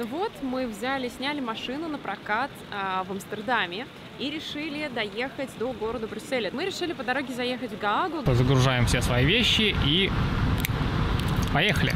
Ну вот, мы взяли, сняли машину на прокат а, в Амстердаме и решили доехать до города Брюсселя. Мы решили по дороге заехать в Гаагу. Загружаем все свои вещи и поехали.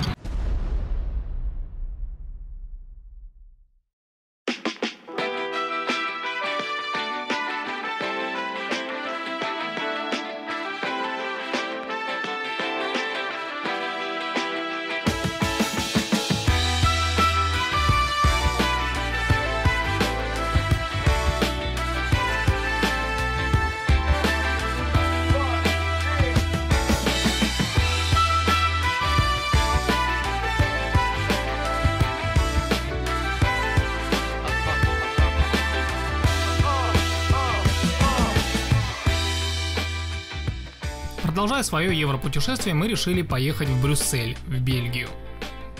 Продолжая свое европутешествие, мы решили поехать в Брюссель, в Бельгию.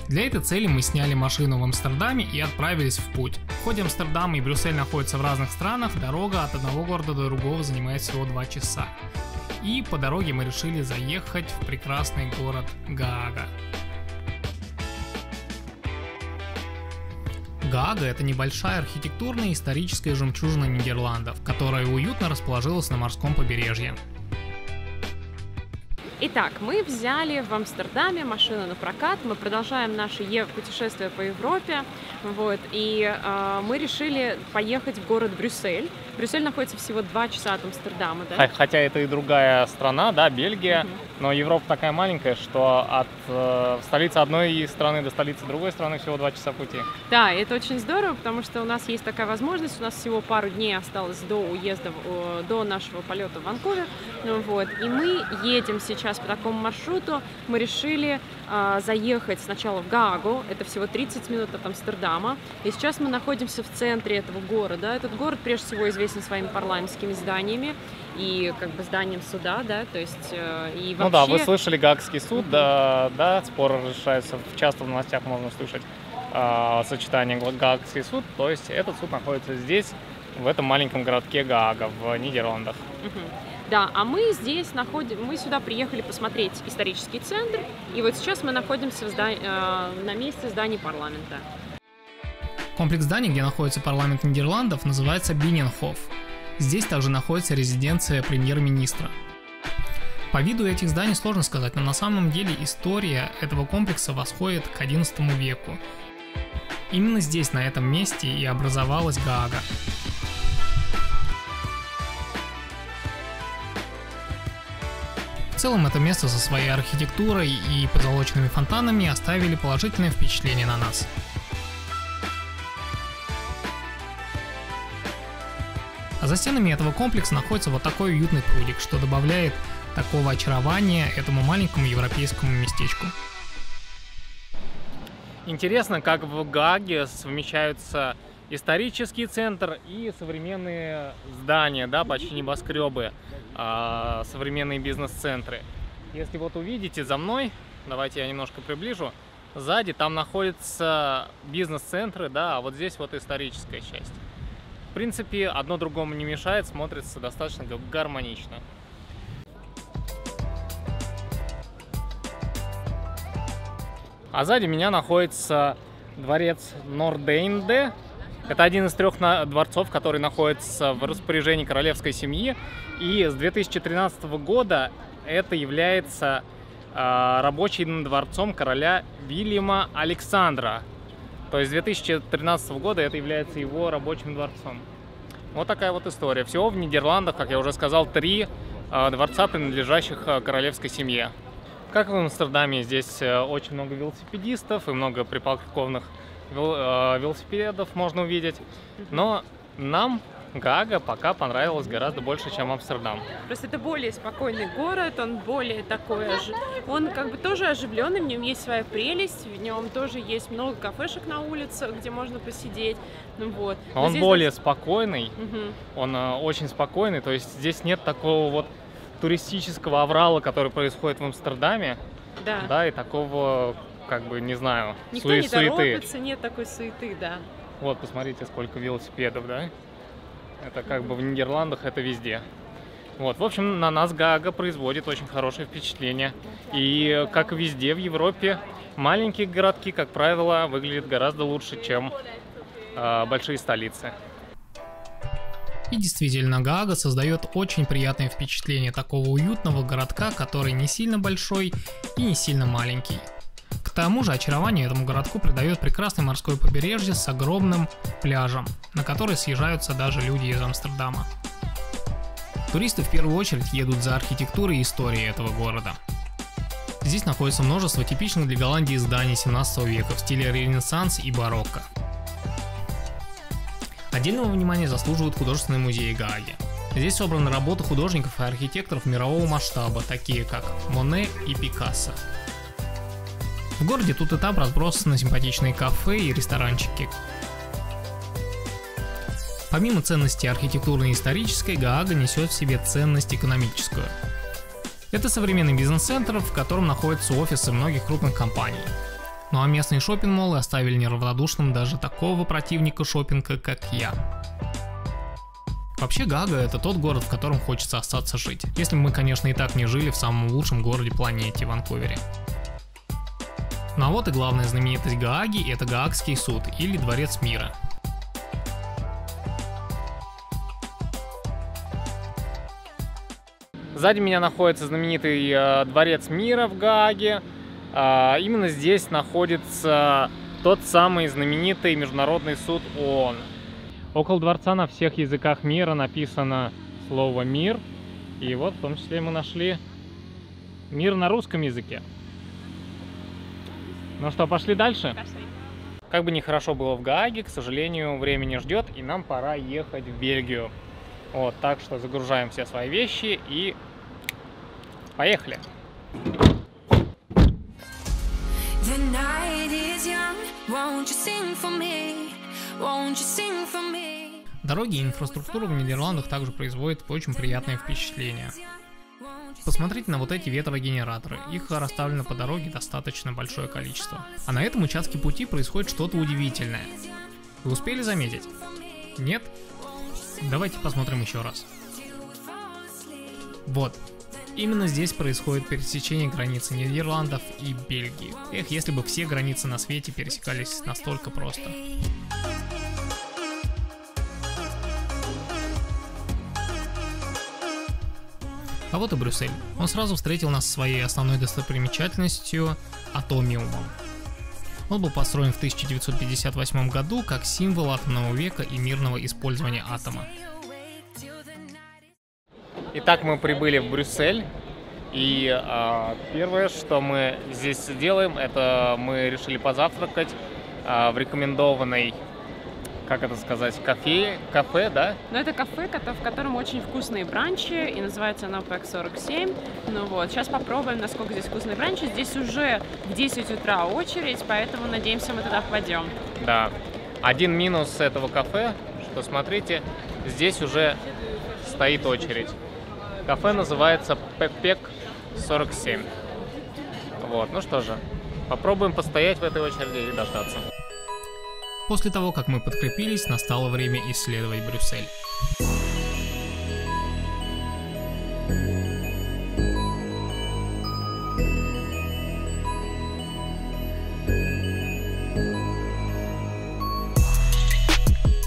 Для этой цели мы сняли машину в Амстердаме и отправились в путь. В ходе и Брюссель находятся в разных странах, дорога от одного города до другого занимает всего 2 часа. И по дороге мы решили заехать в прекрасный город Гаага. Гаага – это небольшая архитектурная и историческая жемчужина Нидерландов, которая уютно расположилась на морском побережье. Итак, мы взяли в Амстердаме машину на прокат, мы продолжаем наше е- путешествие по Европе, вот, и э, мы решили поехать в город Брюссель. Брюссель находится всего два часа от Амстердама, да? Хотя это и другая страна, да, Бельгия, Мгм. Но Европа такая маленькая, что от э, столицы одной страны до столицы другой страны всего 2 часа пути. Да, это очень здорово, потому что у нас есть такая возможность. У нас всего пару дней осталось до уезда, до нашего полета в Ванкувер. Ну Вот. И мы едем сейчас по такому маршруту. Мы решили а, заехать сначала в Гаагу. Это всего 30 минут от Амстердама. И сейчас мы находимся в центре этого города. Этот город прежде всего известен своими парламентскими зданиями и как бы зданием суда, да, то есть э, и вообще... Ну да, вы слышали Гаагский суд, да, да, споры разрешаются. Часто в новостях можно услышать а, сочетание Гаагский суд. То есть этот суд находится здесь, в этом маленьком городке Гаага в Нидерландах. Да, а мы здесь находим, мы сюда приехали посмотреть исторический центр, и вот сейчас мы находимся в зда- э, на месте зданий парламента. Комплекс зданий, где находится парламент Нидерландов, называется Бинненхоф. Здесь также находится резиденция премьер-министра. По виду этих зданий сложно сказать, но на самом деле история этого комплекса восходит к XI веку. Именно здесь, на этом месте, и образовалась Гаага. В целом это место со своей архитектурой и позолоченными фонтанами оставили положительное впечатление на нас. За стенами этого комплекса находится вот такой уютный прудик, что добавляет такого очарования этому маленькому европейскому местечку. Интересно, как в Гаге совмещаются исторический центр и современные здания, да, почти небоскребы, а, современные бизнес-центры. Если вот увидите за мной, давайте я немножко приближу, сзади там находятся бизнес-центры, да, а вот здесь вот историческая часть. В принципе, одно другому не мешает, смотрится достаточно га- гармонично. А сзади меня находится дворец Нордейнде. Это один из трех дворцов, который находится в распоряжении королевской семьи. И с 2013 года это является а, рабочим дворцом короля Вильяма Александра. То есть с 2013 года это является его рабочим дворцом. Вот такая вот история. Всего в Нидерландах, как я уже сказал, три а, дворца, принадлежащих а, королевской семье. Как в Амстердаме, здесь э, очень много велосипедистов и много припаркованных э, велосипедов можно увидеть. Но нам Гага пока понравилось гораздо больше, чем Амстердам. Просто это более спокойный город, он более такой, он как бы тоже оживленный, в нем есть своя прелесть, в нем тоже есть много кафешек на улицах, где можно посидеть, ну вот. Но Он здесь более спокойный, Мгм. он э, очень спокойный, то есть здесь нет такого вот туристического аврала, который происходит в Амстердаме, Да. да, и такого, как бы, не знаю, Никто суе- не суеты. торопится, нет такой суеты, да. Вот, посмотрите, сколько велосипедов, да? Это как бы в Нидерландах, это везде. Вот, в общем, на нас Гага производит очень хорошее впечатление. И, как и везде в Европе, маленькие городки, как правило, выглядят гораздо лучше, чем э, большие столицы. И действительно, Гаага создает очень приятное впечатление такого уютного городка, который не сильно большой и не сильно маленький. К тому же очарование этому городку придает прекрасное морское побережье с огромным пляжем, на который съезжаются даже люди из Амстердама. Туристы в первую очередь едут за архитектурой и историей этого города. Здесь находится множество типичных для Голландии зданий 17 века в стиле ренессанс и барокко. Отдельного внимания заслуживают художественные музеи Гааги. Здесь собраны работы художников и архитекторов мирового масштаба, такие как Моне и Пикассо. В городе тут и там разбросаны симпатичные кафе и ресторанчики, Помимо ценности архитектурной и исторической, Гаага несет в себе ценность экономическую. Это современный бизнес-центр, в котором находятся офисы многих крупных компаний. Ну а местные шопинг-моллы оставили неравнодушным даже такого противника шопинга, как я. Вообще Гага это тот город, в котором хочется остаться жить. Если мы, конечно, и так не жили в самом лучшем городе планете, Ванкувере. Ну а вот и главная знаменитость Гааги – это Гаагский суд или Дворец мира – Сзади меня находится знаменитый э, дворец мира в Гааге. Э, именно здесь находится тот самый знаменитый Международный суд ООН. Около дворца на всех языках мира написано слово «мир». И вот в том числе мы нашли мир на русском языке. Ну что, пошли дальше? Пошли. Как бы нехорошо было в Гааге, к сожалению, время не ждет, и нам пора ехать в Бельгию. Вот, так что загружаем все свои вещи и поехали. Дороги и инфраструктура в Нидерландах также производят очень приятное впечатление. Посмотрите на вот эти ветрогенераторы. Их расставлено по дороге достаточно большое количество. А на этом участке пути происходит что-то удивительное. Вы успели заметить? Нет? Давайте посмотрим еще раз. Вот. Именно здесь происходит пересечение границы Нидерландов и Бельгии. Эх, если бы все границы на свете пересекались настолько просто. А вот и Брюссель. Он сразу встретил нас своей основной достопримечательностью – атомиумом. Он был построен в 1958 году как символ атомного века и мирного использования атома. Итак, мы прибыли в Брюссель. И а, первое, что мы здесь делаем, это мы решили позавтракать а, в рекомендованной как это сказать, кафе, кафе, да? Ну, это кафе, в котором очень вкусные бранчи, и называется оно PEC 47. Ну вот, сейчас попробуем, насколько здесь вкусные бранчи. Здесь уже в 10 утра очередь, поэтому надеемся, мы туда попадем. Да. Один минус этого кафе, что смотрите, здесь уже стоит очередь. Кафе называется PEC 47. Вот, ну что же, попробуем постоять в этой очереди и дождаться. После того, как мы подкрепились, настало время исследовать Брюссель.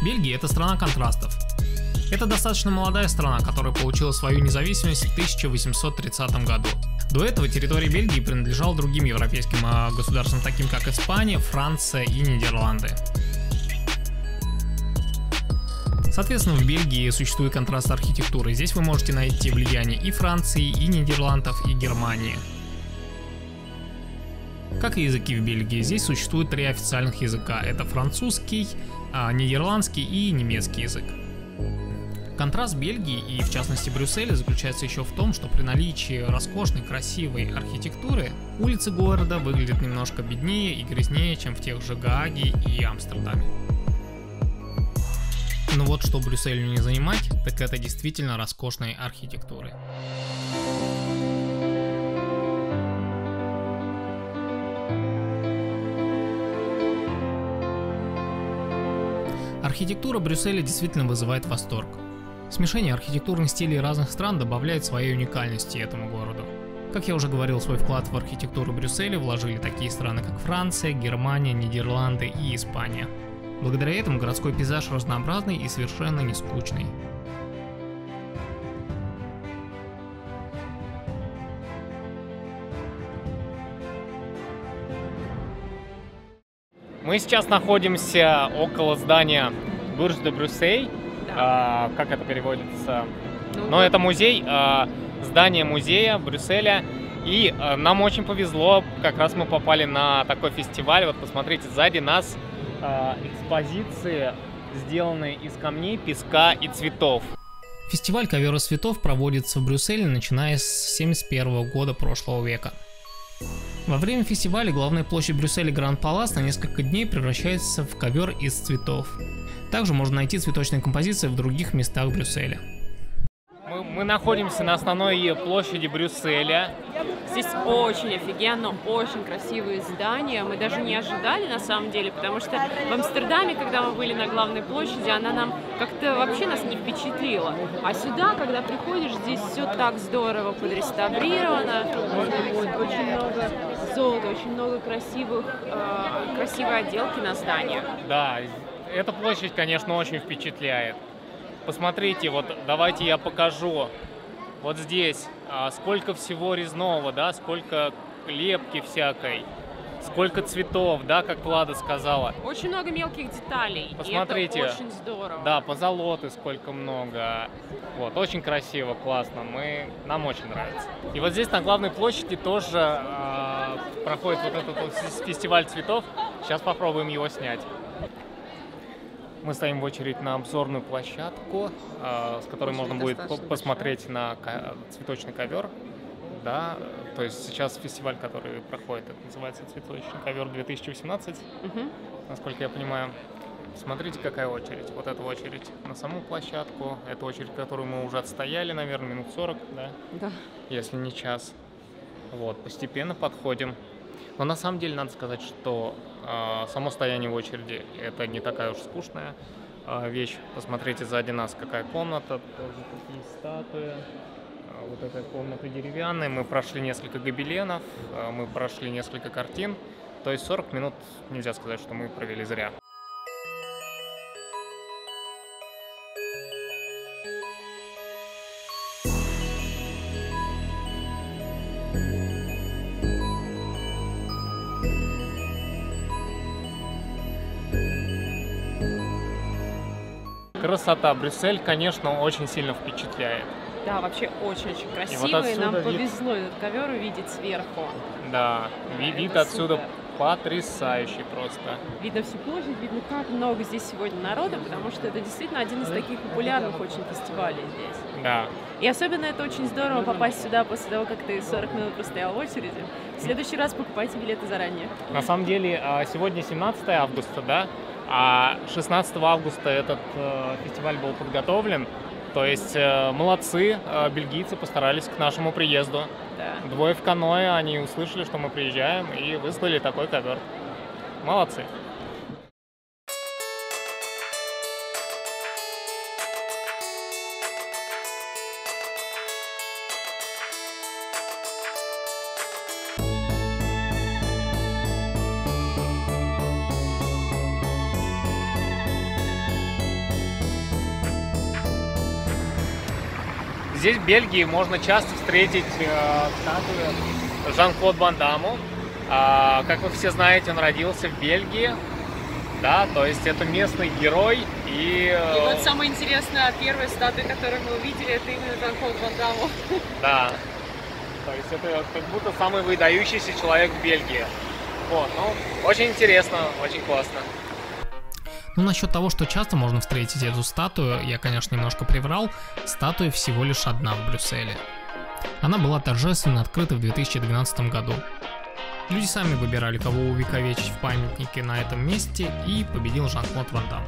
Бельгия – это страна контрастов. Это достаточно молодая страна, которая получила свою независимость в 1830 году. До этого территория Бельгии принадлежала другим европейским а, государствам, таким как Испания, Франция и Нидерланды. Соответственно, в Бельгии существует контраст архитектуры. Здесь вы можете найти влияние и Франции, и Нидерландов, и Германии. Как и языки в Бельгии, здесь существует три официальных языка. Это французский, а, нидерландский и немецкий язык. Контраст Бельгии и, в частности, Брюсселя заключается еще в том, что при наличии роскошной, красивой архитектуры улицы города выглядят немножко беднее и грязнее, чем в тех же Гааге и Амстердаме. Но вот что Брюсселю не занимать, так это действительно роскошной архитектуры. Архитектура Брюсселя действительно вызывает восторг. Смешение архитектурных стилей разных стран добавляет своей уникальности этому городу. Как я уже говорил, свой вклад в архитектуру Брюсселя вложили такие страны, как Франция, Германия, Нидерланды и Испания. Благодаря этому городской пейзаж разнообразный и совершенно не скучный. Мы сейчас находимся около здания Бурж де Брюссель. Да. А, как это переводится? Ну, Но это музей, а, здание музея Брюсселя. И а, нам очень повезло, как раз мы попали на такой фестиваль. Вот посмотрите, сзади нас а, экспозиции, сделанные из камней, песка и цветов. Фестиваль «Ковер из цветов» проводится в Брюсселе, начиная с 1971 года прошлого века. Во время фестиваля главная площадь Брюсселя Гранд Палас на несколько дней превращается в ковер из цветов. Также можно найти цветочные композиции в других местах Брюсселя. Мы, находимся на основной площади Брюсселя. Здесь очень офигенно, очень красивые здания. Мы даже не ожидали на самом деле, потому что в Амстердаме, когда мы были на главной площади, она нам как-то вообще нас не впечатлила. А сюда, когда приходишь, здесь все так здорово подреставрировано. Очень много золота, очень много красивых, э, красивой отделки на зданиях. Да, эта площадь, конечно, очень впечатляет. Посмотрите, вот давайте я покажу. Вот здесь а, сколько всего резного, да, сколько лепки всякой, сколько цветов, да, как Влада сказала. Очень много мелких деталей. Посмотрите. Это очень здорово. Да, позолоты сколько много. Вот, очень красиво, классно. Мы, нам очень нравится. И вот здесь на главной площади тоже а, проходит вот этот вот фес- фестиваль цветов. Сейчас попробуем его снять. Мы стоим в очередь на обзорную площадку, а, с которой Очередь можно будет посмотреть на ко- цветочный ковер. Да, то есть сейчас фестиваль, который проходит, это называется «Цветочный ковер 2018», Мгм. насколько я понимаю. Смотрите, какая очередь. Вот эта очередь на саму площадку. Это очередь, которую мы уже отстояли, наверное, минут 40, да, Да. если не час. Вот, постепенно подходим. Но на самом деле надо сказать, что а, само стояние в очереди это не такая уж скучная а, вещь. Посмотрите сзади нас, какая комната, тоже такие статуи. А, Вот эта комната деревянная. Мы прошли несколько гобеленов, а, мы прошли несколько картин. То есть 40 минут нельзя сказать, что мы провели зря. Красота. Брюссель, конечно, очень сильно впечатляет. Да, вообще очень-очень красиво, и, отсюда нам вид- повезло этот ковер увидеть сверху. Да, ви- вид отсюда супер. потрясающий просто. Видно всю площадь, видно, как много здесь сегодня народа, потому что это действительно один из таких популярных очень фестивалей здесь. Да. И особенно это очень здорово попасть сюда после того, как ты 40 минут простоял в очереди. В следующий раз покупайте билеты заранее. На самом деле, а, сегодня 17 августа, да, а 16 августа этот э, фестиваль был подготовлен. То есть э, молодцы, э, бельгийцы постарались к нашему приезду. Да. Двое в каноэ, они услышали, что мы приезжаем, и выслали такой ковер. Молодцы. Здесь в Бельгии можно часто встретить э, статую Жан-Клод Ван Дамму. А, как вы все знаете, он родился в Бельгии. Да, то есть это местный герой. И, э, И вот самое интересное, первая статуя, которую мы увидели, это именно Жан-Клод Ван Дамму. Да. То есть это как будто самый выдающийся человек в Бельгии. Вот, ну, очень интересно, очень классно. Ну, насчет того, что часто можно встретить эту статую, я, конечно, немножко приврал. Статуя всего лишь одна в Брюсселе. Она была торжественно открыта в 2012 году. Люди сами выбирали, кого увековечить в памятнике на этом месте, и победил Жан-Клод Ван Дам.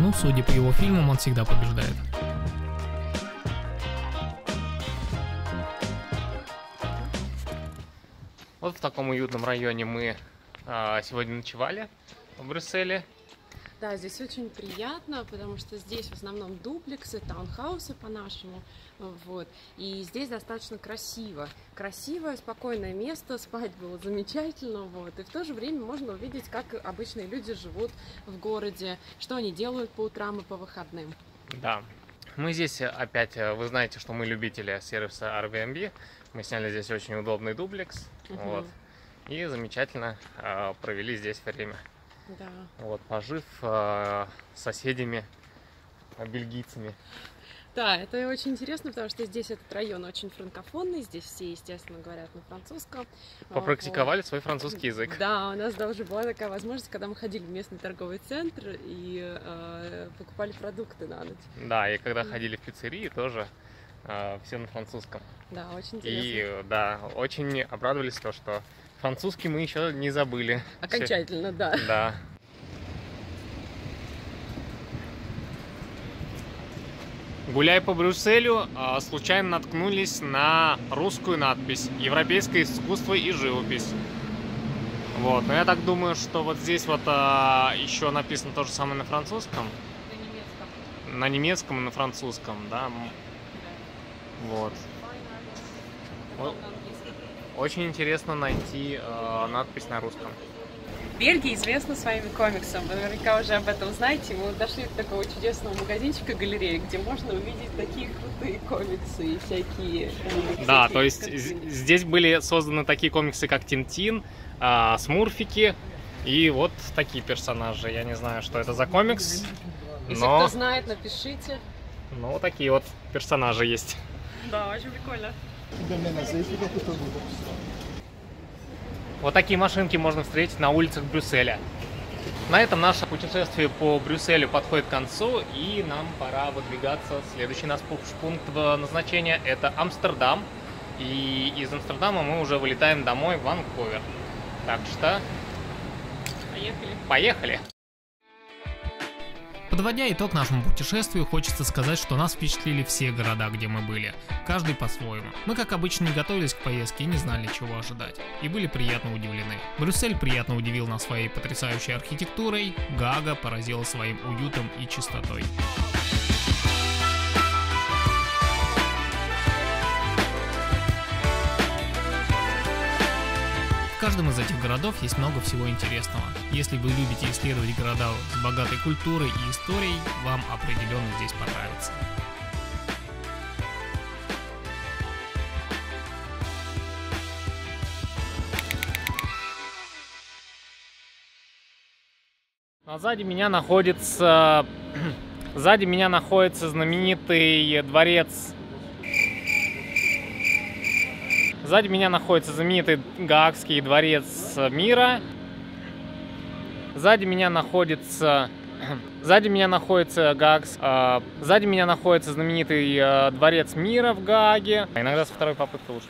Ну, судя по его фильмам, он всегда побеждает. Вот в таком уютном районе мы а, сегодня ночевали в Брюсселе. Да, здесь очень приятно, потому что здесь в основном дуплексы, таунхаусы по-нашему, вот. И здесь достаточно красиво. Красивое, спокойное место, спать было замечательно, вот. И в то же время можно увидеть, как обычные люди живут в городе, что они делают по утрам и по выходным. Да. Мы здесь опять, э, вы знаете, что мы любители сервиса Airbnb. Мы сняли здесь очень удобный дуплекс. Мгм. Вот. И замечательно э, провели здесь время. Да. Вот, пожив э, соседями, э, бельгийцами. Да, это очень интересно, потому что здесь этот район очень франкофонный, здесь все, естественно, говорят на французском. Попрактиковали свой французский вот. язык. Да, у нас даже была такая возможность, когда мы ходили в местный торговый центр и э, покупали продукты на ночь. Да, и когда ходили в пиццерии, тоже все на французском. Да, очень интересно. И э, да, очень обрадовались то, что французский мы еще не забыли. Окончательно, да. Да. Гуляя по Брюсселю, а, случайно наткнулись на русскую надпись «Европейское искусство и живопись». Вот, но я так думаю, что вот здесь вот а, еще написано то же самое на французском, На немецком. на немецком и на французском, да. Вот. О- Очень интересно найти а, надпись на русском. Бельгия известна своими комиксами. Вы наверняка уже об этом знаете. Мы дошли до такого чудесного магазинчика галереи, где можно увидеть такие крутые комиксы и всякие. э, Да, всякие то есть картины. здесь были созданы такие комиксы, как Тинтин, а, Смурфики и вот такие персонажи. Я не знаю, что это за комикс, Если но, кто знает, напишите. вот такие вот персонажи есть. Да, очень прикольно. Вот такие машинки можно встретить на улицах Брюсселя. На этом наше путешествие по Брюсселю подходит к концу, и нам пора выдвигаться. Следующий наш пу- пункт назначения – это Амстердам. И из Амстердама мы уже вылетаем домой в Ванкувер. Так что Поехали. поехали! Подводя итог нашему путешествию, хочется сказать, что нас впечатлили все города, где мы были. Каждый по-своему. Мы, как обычно, не готовились к поездке и не знали, чего ожидать. И были приятно удивлены. Брюссель приятно удивил нас своей потрясающей архитектурой, Гага поразила своим уютом и чистотой. Каждом из этих городов есть много всего интересного. Если вы любите исследовать города с богатой культурой и историей, вам определенно здесь понравится. А сзади меня находится... Сзади меня находится знаменитый дворец... Сзади меня находится знаменитый Гаагский дворец мира. Сзади меня находится... Сзади меня находится Гаагс... а, сзади меня находится знаменитый а, дворец мира в Гааге. Иногда со второй попытки лучше.